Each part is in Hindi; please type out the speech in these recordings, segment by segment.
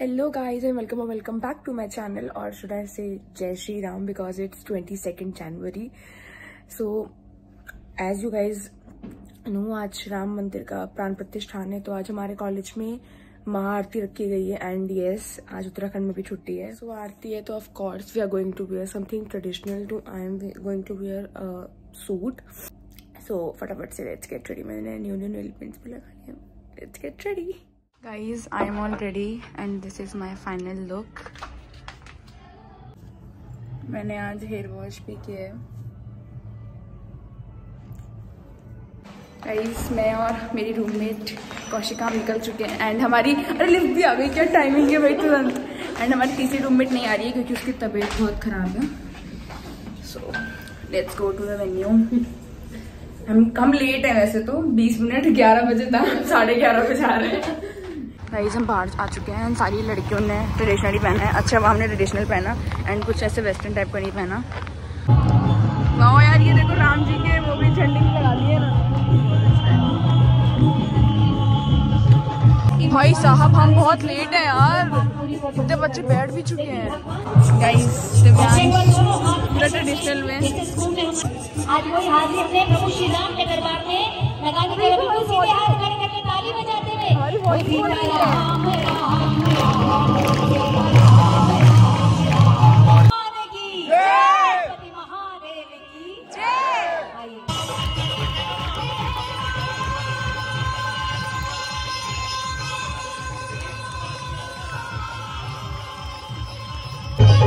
Hello guys and welcome welcome back to to channel और or should I say Jai Shri Ram because it's 22nd January. So as you guys know आज राम मंदिर का प्राण प्रतिष्ठान है तो आज हमारे कॉलेज में महाआरती रखी गई है एंड यस आज उत्तराखंड में भी छुट्टी है। सो so, आरती है तो of course we are going to wear something traditional too I am going to wear suit so फटाफट से लेट्स गेट रेडी मैंने न्यू न्यू एलिमेंट्स भी लगा लिया let's get ready guys i am all ready and this is my final look. मैंने आज हेयर वॉश भी किया है। गाइस मैं और मेरी रूममेट कौशिका निकल चुके हैं एंड हमारी, अरे लिफ्ट भी आ गई क्या? टाइमिंग है भाई तुरंत। एंड हमारी तीसरी रूममेट नहीं आ रही है क्योंकि उसकी तबीयत बहुत ख़राब है। So let's go to the venue हम कम लेट है वैसे तो 20 मिनट 11 बजे तक, साढ़े ग्यारह बजे आ रहे हैं। गाइस हम बाहर आ चुके हैं सारी लड़कियों ने ट्रेडिशनली पहना है। अच्छा हमने ट्रेडिशनल पहना एंड कुछ ऐसे वेस्टर्न टाइप का नहीं पहना। वाह यार ये देखो राम जी के वो भी झंडे भी लगा लिए ना। भाई साहब हम बहुत लेट हैं यार। इतने बच्चे बैठ भी चुके हैं। गाइस पूरा ट्रेडिशनल में। आज वही हाजिर अपने प्रभु श्री राम के दरबार में लगाने के बिल्कुल हाथ खड़े महादेव की। आइए।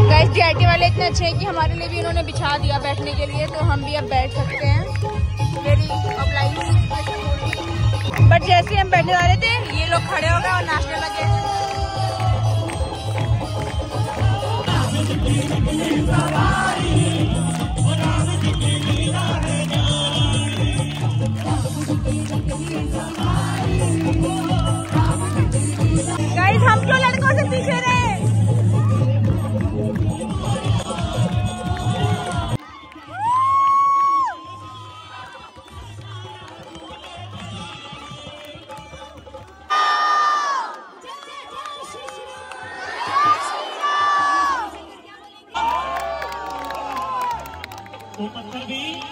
गाइस डीआईटी वाले इतने अच्छे हैं कि हमारे लिए भी इन्होंने बिछा दिया बैठने के लिए तो हम भी अब बैठ सकते हैं। वेरी बट जैसे हम बैठने वाले थे ये लोग खड़े हो गए और नाचने लगे। दुनिया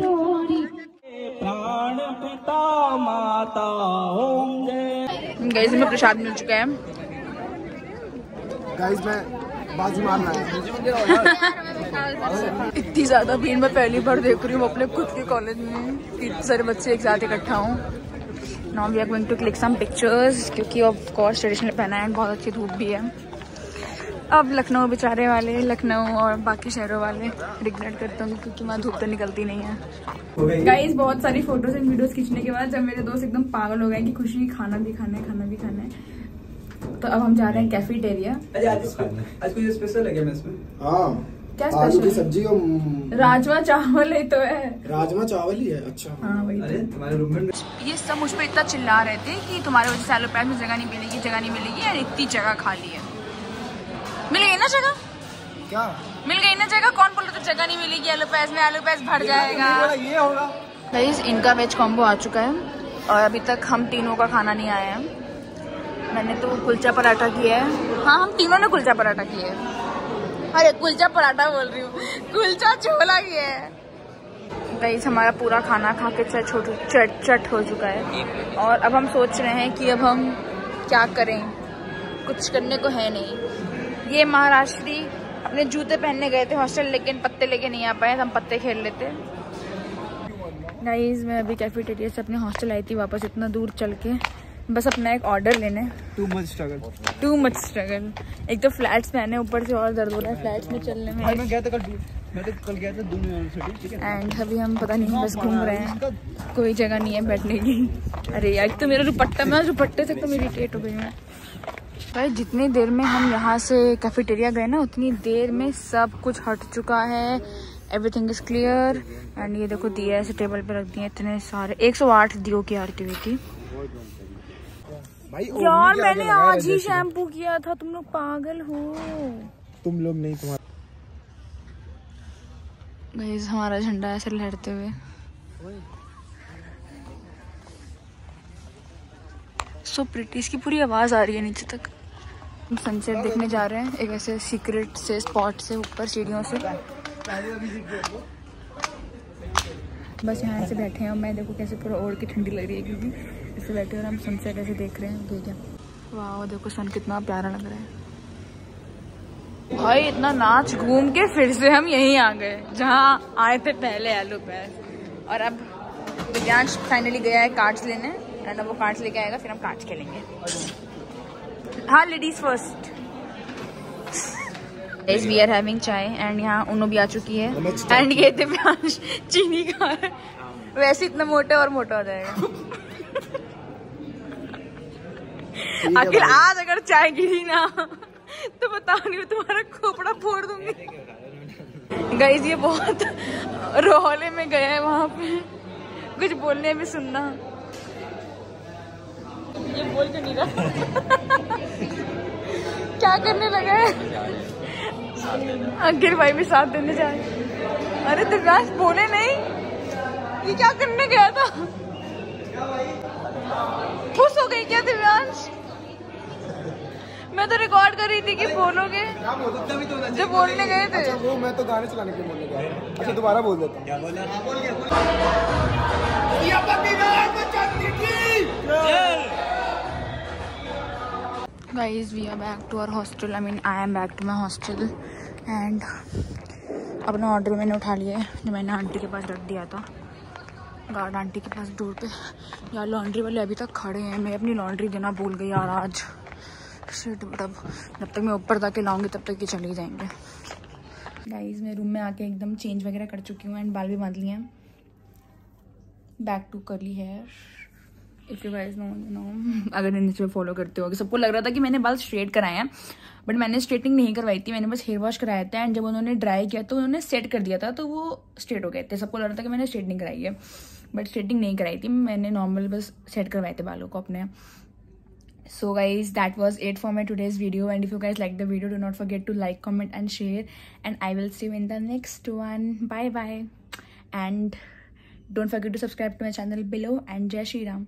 प्राण पिता माता गाइस हमें प्रसाद मिल चुका है। गाइस मैं बाजी मारना है। इतनी ज़्यादा भीड़ मैं पहली बार देख रही हूँ अपने खुद के कॉलेज में। इतने सारे बच्चे एक साथ इकट्ठा हूँ। Now we are going to click some pictures क्योंकि ऑफ़ कोर्स ट्रेडिशनल पहना है बहुत अच्छी धूप भी है। अब लखनऊ बेचारे वाले लखनऊ और बाकी शहरों वाले रिग्रेट करते होंगे क्योंकि वहाँ धूप तो निकलती नहीं है। गाइस बहुत सारी फ़ोटोज़ एंड वीडियोस खींचने के बाद जब मेरे दोस्त एकदम पागल हो गए कि खुशी खाना भी खाना है खाना भी खाना है तो अब हम जा रहे हैं कैफेटेरिया आज कुछ स्पेशल है क्या इसमें? हाँ। क्या स्पेशल सब्ज़ी और राजमा चावल ही तो है। राजमा चावल ही है अच्छा। हाँ वही तो। अरे तुम्हारे रूममेट ये सब मुझ पर इतना चिल्ला रहे थे कि तुम्हारे वजह से प्याज में जगह नहीं मिलेगी जगह नहीं मिलेगी और इतनी जगह खाली है। मिल गई ना जगह? क्या? मिल गई ना जगह? कौन बोल रहा था जगह नहीं मिलेगी? आलू प्याज में आलू प्याज भर जाएगा। ये होगा। गाइस इनका वेज कॉम्बो आ चुका है और अभी तक हम तीनों का खाना नहीं आया है। मैंने तो कुलचा पराठा किया है। हाँ हम तीनों ने कुलचा पराठा किया है। अरे कुलचा पराठा बोल रही हूँ। कुलचा छोला किया है। गाइस हमारा पूरा खाना खा के चट छोट चट चट हो चुका है। और अब हम सोच रहे हैं कि अब हम क्या करें। कुछ करने को है नहीं। ये महाराष्ट्री अपने जूते पहनने गए थे हॉस्टल लेकिन पत्ते लेके नहीं आ पाए तो हम पत्ते खेल लेते। गाइज़ मैं अभी कैफेटेरिया से अपने हॉस्टल आई थी वापस इतना दूर चल के। बस अपना एक ऑर्डर लेने too much struggle too much struggle एक तो फ्लैट्स में आने ऊपर से और दर्द हो रहा है फ्लैट्स में चलने मैं। में गया था कल मैं तो कल गया था दून यूनिवर्सिटी ठीक है? एंड अभी हम पता नहीं बस घूम रहे हैं। कोई जगह नहीं है बैठने की। अरे यार तो मेरा दुपट्टा मैं दुपट्टे से तो इरिटेट हो गई मैं। भाई जितनी देर में हम यहाँ से कैफेटेरिया गए ना उतनी देर में सब कुछ हट चुका है। एवरीथिंग इज़ क्लियर एंड ये देखो दिया ऐसे टेबल पे रख दिए इतने सारे। 108 दियो की आरती हुई थी। भाई यार मैंने आज ही शैम्पू किया था तुम लोग पागल हो। तुम लोग नहीं तुम्हारा हमारा झंडा ऐसे लहरते हुए। सो प्रिटी इसकी पूरी आवाज़ आ रही है नीचे तक। हम सनसेट देखने जा रहे हैं, एक ऐसे सीक्रेट से स्पॉट से ऊपर सीढ़ियों से। बस यहाँ से बैठे हैं और मैं देखो कैसे पूरा ओढ़ के ठंडी लग रही है क्योंकि ऐसे बैठे और हम सनसेट ऐसे देख रहे हैं, ठीक है। वाह, देखो सन कितना प्यारा लग रहा है। भाई, इतना नाच घूम के फिर से हम यहीं आ गए, जहाँ आए थे पहले आलू पैर। और अब दिव्यांश फाइनली गया है कार्ड्स लेने। एंड अब वो कार्ड्स लेके आएगा फिर हम कार्ड्स खेलेंगे। हाँ ladies first is we are having chai and यहाँ उनो भी आ चुकी है। एंड ये दिव्यांश चीनी है। वैसे इतना मोटा और मोटा हो जाएगा। अखिल आज अगर चाय गिरी ना तो बता नहीं हूँ तुम्हारा खोपड़ा फोड़ दूँगी। गाइज़ ये बहुत रोहले में गया है वहाँ पे। कुछ बोलने में सुनना। ये बोल के नहीं रहा? क्या करने लगा है? भाई भी साथ देने जा रहे अरे दिव्यांश बोले नहीं। ये क्या करने गया था? खुश हो गई क्या दिव्यांश? मैं तो रिकॉर्ड कर रही थी कि बोलोगे। जब बोलने गए थे। अच्छा वो मैं तो गाने चलाने के बोलने गया। अच्छा दोबारा बोल देता हूँ। Guys we are back to our hostel. I mean, i am back to my hostel. And अपना ऑर्डर मैंने उठा लिया है, जो मैंने आंटी के पास रख दिया था। गार्ड आंटी के पास डोर पे। यार लॉन्ड्री वाले अभी तक खड़े हैं। मैं अपनी लॉन्ड्री देना भूल गई यार आज। शिट मतलब जब तक मैं ऊपर जाके लाऊँगी, तब तक ये चले जाएँगे। गाइज़ मैं रूम में आके एकदम चेंज वगैरह कर चुकी हूँ एंड बाल भी बाँध लिए हैं। बैक टू करली हेयर अगर इंस्टा फॉलो करते हो। सबको लग रहा था कि मैंने बाल स्ट्रेट कराए हैं बट मैंने स्ट्रेटिंग नहीं करवाई थी। मैंने बस हेयर वॉश कराया था एंड जब उन्होंने ड्राई किया तो उन्होंने सेट कर दिया था तो वो स्ट्रेट हो गए थे। सबको लग रहा था कि मैंने स्ट्रेटिंग कराई है बट स्ट्रेटिंग नहीं कराई थी। मैंने नॉर्मल बस सेट करवाए थे बालों को अपने। So guys that was it for my today's video and if you guys like the video do not forget to like comment and share and I will see in the next one bye bye and don't forget to subscribe to my channel below and जय श्री राम